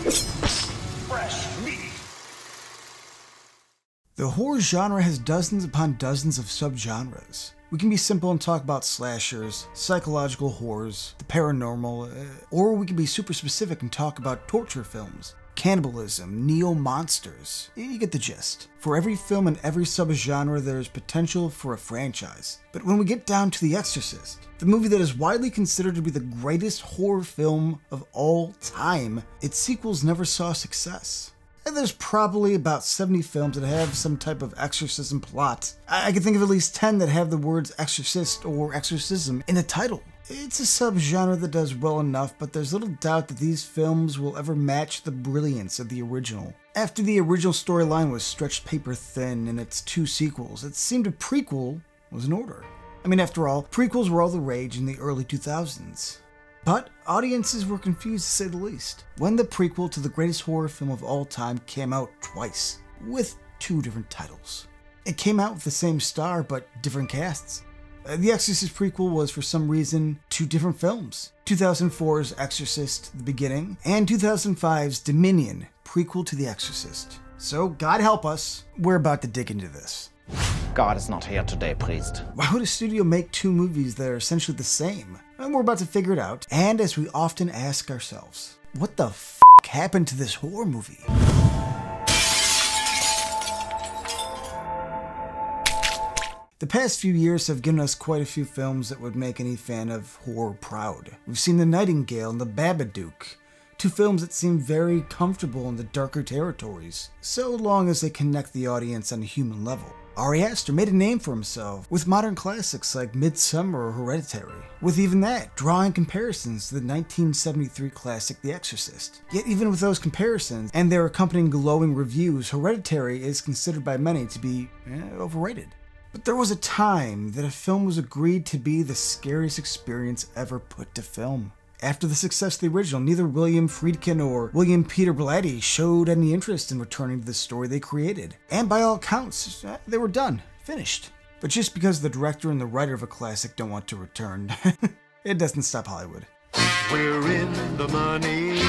Fresh meat. The horror genre has dozens upon dozens of subgenres. We can be simple and talk about slashers, psychological horrors, the paranormal, uh, or we can be super specific and talk about torture films, cannibalism, neo monsters. You get the gist. For every film and every subgenre, there is potential for a franchise. But when we get down to The Exorcist, the movie that is widely considered to be the greatest horror film of all time, its sequels never saw success. And there's probably about 70 films that have some type of exorcism plot. I, I can think of at least 10 that have the words exorcist or exorcism in the title. It's a subgenre that does well enough, but there's little doubt that these films will ever match the brilliance of the original. After the original storyline was stretched paper thin in its two sequels, it seemed a prequel was in order. I mean, after all, prequels were all the rage in the early 2000s. But audiences were confused to say the least when the prequel to the greatest horror film of all time came out twice, with two different titles. It came out with the same star but different casts. Uh, The Exorcist prequel was, for some reason, two different films 2004's Exorcist, The Beginning, and 2005's Dominion, prequel to The Exorcist. So, God help us, we're about to dig into this. God is not here today, priest. Why would a studio make two movies that are essentially the same? And we're about to figure it out. And as we often ask ourselves, what the f happened to this horror movie? The past few years have given us quite a few films that would make any fan of horror proud. We've seen The Nightingale and The Babadook, two films that seem very comfortable in the darker territories, so long as they connect the audience on a human level. Ari Aster made a name for himself with modern classics like Midsommar or Hereditary, with even that drawing comparisons to the 1973 classic The Exorcist. Yet, even with those comparisons and their accompanying glowing reviews, Hereditary is considered by many to be eh, overrated. But there was a time that a film was agreed to be the scariest experience ever put to film. After the success of the original, neither William Friedkin or William Peter Blatty showed any interest in returning to the story they created. And by all accounts, eh, they were done, finished. But just because the director and the writer of a classic don't want to return, it doesn't stop Hollywood. We're in the money.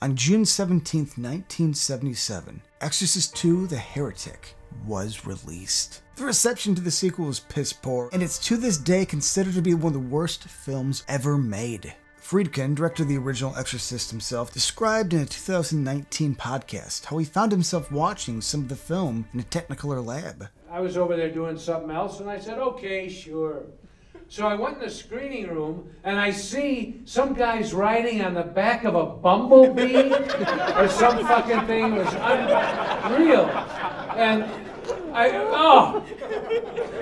On June 17, 1977, Exorcist II The Heretic was released. The reception to the sequel was piss poor, and it's to this day considered to be one of the worst films ever made. Friedkin, director of the original Exorcist himself, described in a 2019 podcast how he found himself watching some of the film in a Technicolor lab. I was over there doing something else, and I said, okay, sure. So I went in the screening room, and I see some guys riding on the back of a bumblebee or some fucking thing. It was unreal. And I, oh,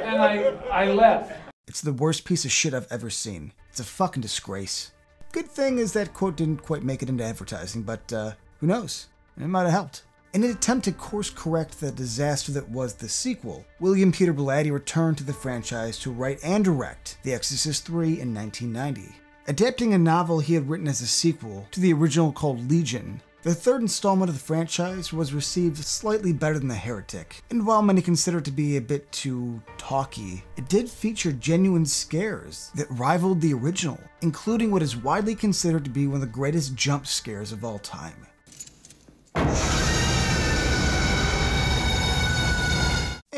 and I, I left. It's the worst piece of shit I've ever seen. It's a fucking disgrace. Good thing is that quote didn't quite make it into advertising, but uh, who knows? It might have helped. In an attempt to course correct the disaster that was the sequel, William Peter Blatty returned to the franchise to write and direct The Exorcist III in 1990. Adapting a novel he had written as a sequel to the original called Legion, the third installment of the franchise was received slightly better than The Heretic, and while many consider it to be a bit too talky, it did feature genuine scares that rivaled the original, including what is widely considered to be one of the greatest jump scares of all time.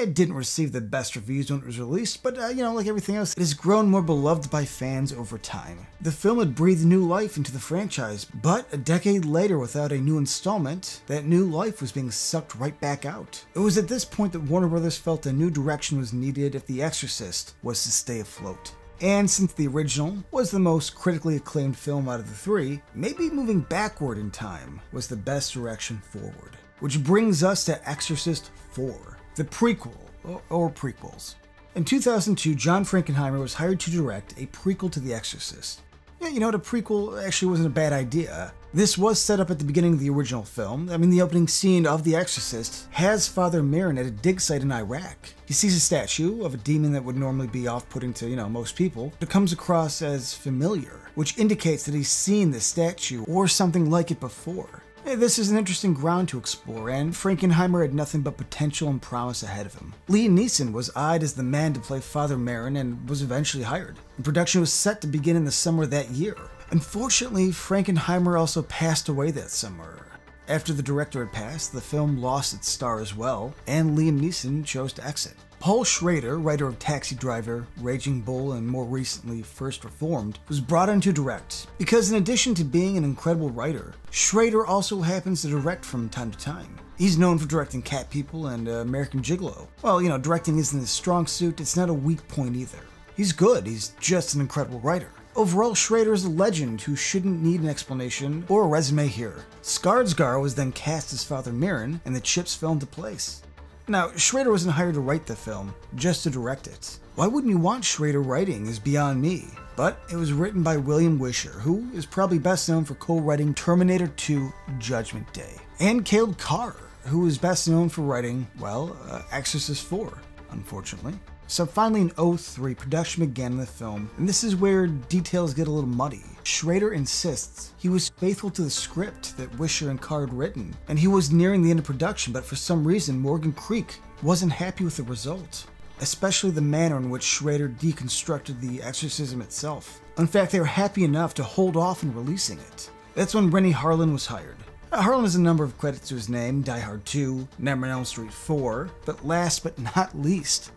It didn't receive the best reviews when it was released, but uh, you know, like everything else, it has grown more beloved by fans over time. The film had breathed new life into the franchise, but a decade later, without a new installment, that new life was being sucked right back out. It was at this point that Warner Brothers felt a new direction was needed if The Exorcist was to stay afloat. And since the original was the most critically acclaimed film out of the three, maybe moving backward in time was the best direction forward. Which brings us to Exorcist 4, the prequel, or, prequels. In 2002, John Frankenheimer was hired to direct a prequel to The Exorcist. Yeah, you know what? A prequel actually wasn't a bad idea. This was set up at the beginning of the original film. I mean, the opening scene of The Exorcist has Father Merrin at a dig site in Iraq. He sees a statue of a demon that would normally be off putting to, you know, most people, but comes across as familiar, which indicates that he's seen the statue or something like it before. This is an interesting ground to explore, and Frankenheimer had nothing but potential and promise ahead of him. Liam Neeson was eyed as the man to play Father Merrin and was eventually hired. Production was set to begin in the summer that year. Unfortunately, Frankenheimer also passed away that summer. After the director had passed, the film lost its star as well, and Liam Neeson chose to exit. Paul Schrader, writer of Taxi Driver, Raging Bull, and more recently First Reformed, was brought in to direct because, in addition to being an incredible writer, Schrader also happens to direct from time to time. He's known for directing Cat People and uh, American Gigolo. Well, you know, directing isn't his strong suit, it's not a weak point either. He's good, he's just an incredible writer. Overall, Schrader is a legend who shouldn't need an explanation or a resume here. Skarsgård was then cast as Father Merrin, and the chips fell into place. Now, Schrader wasn't hired to write the film, just to direct it. Why wouldn't you want Schrader writing is beyond me. But it was written by William Wisher, who is probably best known for co-writing Terminator 2 Judgment Day, and Caleb Carr, who is best known for writing, well, uh, Exorcist 4, unfortunately. So finally in 03, production began in the film, and this is where details get a little muddy. Schrader insists he was faithful to the script that Wisher and Carr had written, and he was nearing the end of production, but for some reason Morgan Creek wasn't happy with the result, especially the manner in which Schrader deconstructed the exorcism itself. In fact, they were happy enough to hold off in releasing it. That's when Renny Harlin was hired. Harlin has a number of credits to his name Die Hard 2, Nightmare on Elm Street 4, but last but not least,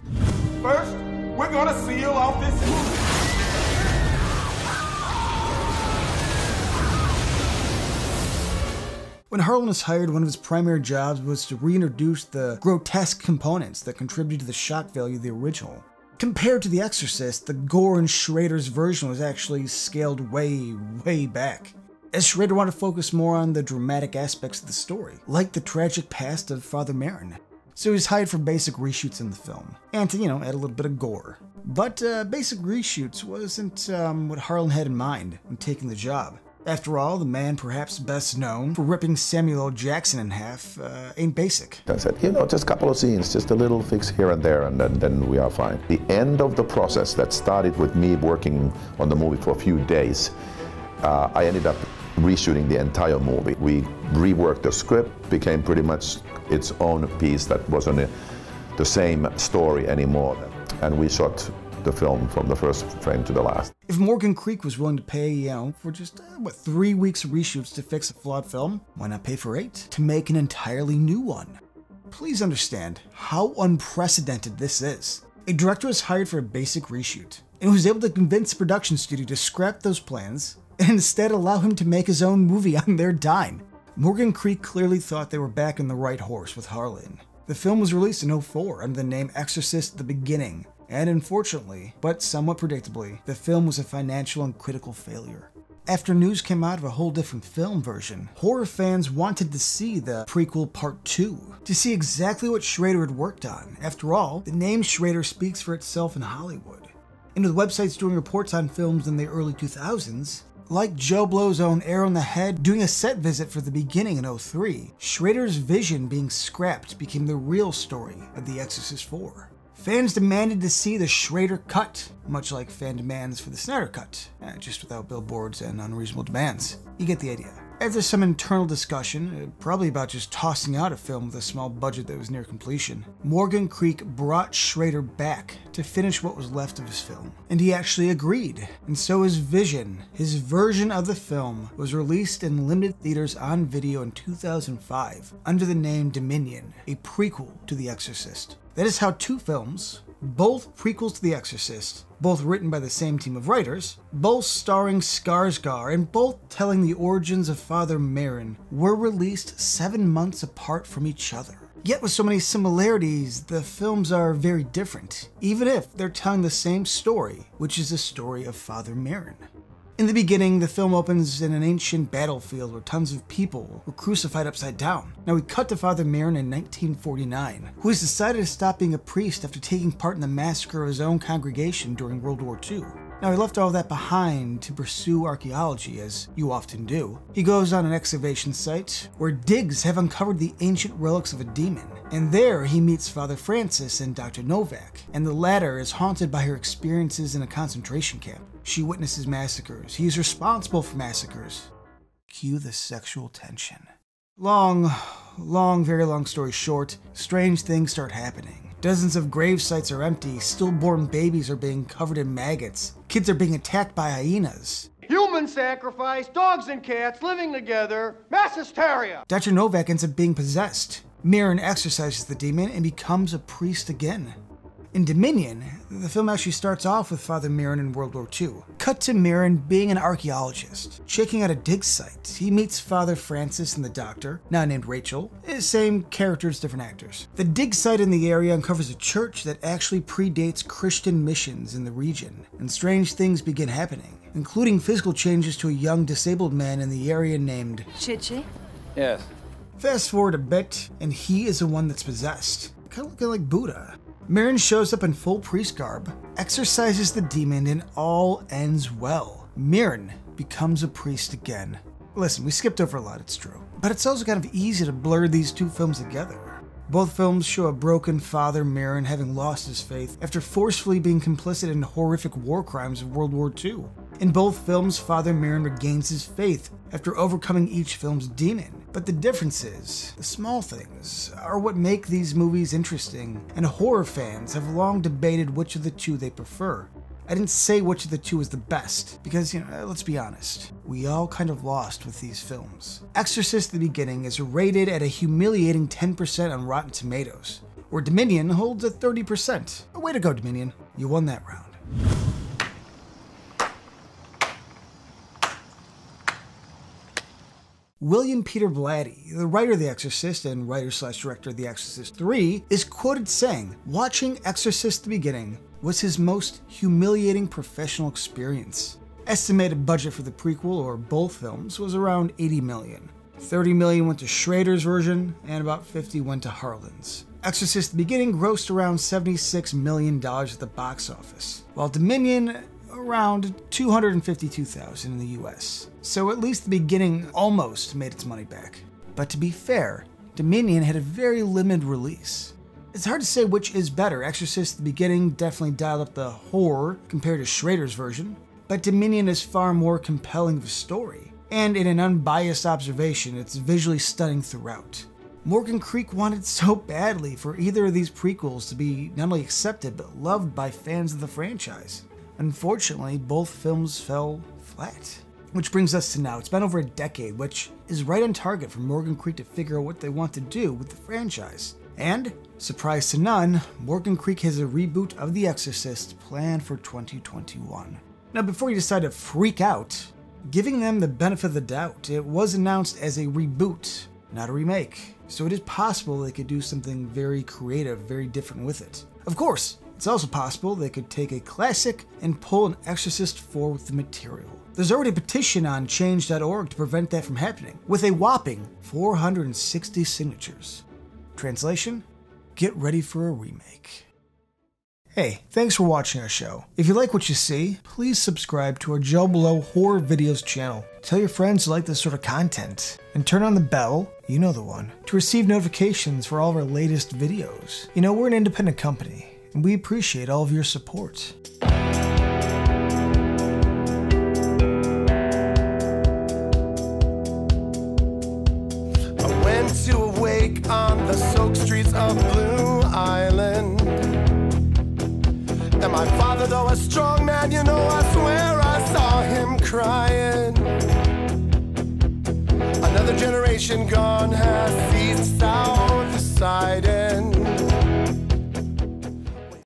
First, we're gonna seal off this movie. When Harlin was hired, one of his primary jobs was to reintroduce the grotesque components that contributed to the shock value of the original. Compared to The Exorcist, the gore in Schrader's version was actually scaled way, way back. As Schrader wanted to focus more on the dramatic aspects of the story, like the tragic past of Father Merrin. So he was hired for basic reshoots in the film, and to, you know, add a little bit of gore. But uh, basic reshoots wasn't um, what Harlin had in mind when taking the job. After all, the man perhaps best known for ripping Samuel L. Jackson in half uh, ain't basic. I said, you know, just a couple of scenes, just a little fix here and there, and then, then we are fine. The end of the process that started with me working on the movie for a few days, uh, I ended up reshooting the entire movie. We reworked the script, became pretty much its own piece that wasn't a, the same story anymore. And we shot the film from the first frame to the last. If Morgan Creek was willing to pay, you know, for just, uh, what, three weeks of reshoots to fix a flawed film, why not pay for eight to make an entirely new one? Please understand how unprecedented this is. A director was hired for a basic reshoot and was able to convince the production studio to scrap those plans and instead allow him to make his own movie on their dime. Morgan Creek clearly thought they were back in the right horse with Harlin. The film was released in 04 under the name Exorcist the Beginning, and unfortunately, but somewhat predictably, the film was a financial and critical failure. After news came out of a whole different film version, horror fans wanted to see the prequel part 2, to see exactly what Schrader had worked on. After all, the name Schrader speaks for itself in Hollywood. And with websites doing reports on films in the early 2000s, like JoBlo's own Arrow in the Head doing a set visit for the beginning in 03, Schrader's vision being scrapped became the real story of The Exorcist 4. Fans demanded to see the Schrader cut, much like fan demands for the Snyder cut, eh, just without billboards and unreasonable demands. You get the idea. After some internal discussion, uh, probably about just tossing out a film with a small budget that was near completion, Morgan Creek brought Schrader back to finish what was left of his film. And he actually agreed. And so his vision, his version of the film, was released in limited theaters on video in 2005 under the name Dominion, a prequel to The Exorcist. That is how two films, both prequels to The Exorcist, both written by the same team of writers, both starring Skarsgård, and both telling the origins of Father Merrin, were released seven months apart from each other. Yet with so many similarities, the films are very different, even if they're telling the same story, which is the story of Father Merrin. In the beginning, the film opens in an ancient battlefield where tons of people were crucified upside down. Now we cut to Father Merrin in 1949, who has decided to stop being a priest after taking part in the massacre of his own congregation during World War II. Now, he left all that behind to pursue archaeology, as you often do. He goes on an excavation site where digs have uncovered the ancient relics of a demon, and there he meets Father Francis and Dr. Novak, and the latter is haunted by her experiences in a concentration camp. She witnesses massacres. He is responsible for massacres. Cue the sexual tension. Long, long, very long story short, strange things start happening. Dozens of grave sites are empty, stillborn babies are being covered in maggots, kids are being attacked by hyenas. Human sacrifice, dogs and cats living together, mass hysteria. Dr. Novak ends up being possessed. Merrin exorcises the demon and becomes a priest again. In Dominion, the film actually starts off with Father Merrin in World War II. Cut to Merrin being an archaeologist, checking out a dig site. He meets Father Francis and the doctor, now named Rachel, eh, same characters, different actors. The dig site in the area uncovers a church that actually predates Christian missions in the region, and strange things begin happening, including physical changes to a young disabled man in the area named Cheche? Yes. Fast forward a bit, and he is the one that's possessed, kind of looking like Buddha. Merrin shows up in full priest garb, exorcises the demon, and all ends well. Merrin becomes a priest again. Listen, we skipped over a lot, it's true. But it's also kind of easy to blur these two films together. Both films show a broken father Merrin having lost his faith after forcefully being complicit in horrific war crimes of World War II. In both films, Father Merrin regains his faith after overcoming each film's demon. But the differences, the small things are what make these movies interesting, and horror fans have long debated which of the two they prefer. I didn't say which of the two is the best, because, you know, eh, let's be honest, we all kind of lost with these films. Exorcist The Beginning is rated at a humiliating 10% on Rotten Tomatoes, where Dominion holds a 30%. A way to go, Dominion. You won that round. William Peter Blatty, the writer of The Exorcist and writer slash director of The Exorcist 3, is quoted saying, Watching Exorcist the beginning was his most humiliating professional experience. Estimated budget for the prequel or both films was around 80 million. 30 million went to Schrader's version, and about 50 went to Harlin's. Exorcist the Beginning grossed around $76 million at the box office, while Dominion around 252,000 in the US. So at least the beginning almost made its money back. But to be fair, Dominion had a very limited release. It's hard to say which is better. Exorcist the beginning definitely dialed up the horror compared to Schrader's version, but Dominion is far more compelling of a story. And in an unbiased observation, it's visually stunning throughout. Morgan Creek wanted so badly for either of these prequels to be not only accepted but loved by fans of the franchise. Unfortunately, both films fell flat. Which brings us to now. It's been over a decade, which is right on target for Morgan Creek to figure out what they want to do with the franchise. And, surprise to none, Morgan Creek has a reboot of The Exorcist planned for 2021. Now, before you decide to freak out, giving them the benefit of the doubt, it was announced as a reboot, not a remake. So it is possible they could do something very creative, very different with it. Of course, it's also possible they could take a classic and pull an Exorcist 4 with the material. There's already a petition on change.org to prevent that from happening, with a whopping 460 signatures. Translation? Get ready for a remake. Hey, thanks for watching our show. If you like what you see, please subscribe to our JoBlo Horror Videos channel. Tell your friends you like this sort of content. And turn on the bell, you know the one, to receive notifications for all of our latest videos. You know, we're an independent company, and we appreciate all of your support. I went to on the streets of Blue Island. And my father, though a strong man, you know, I swear I saw him crying. Another generation gone has ceased.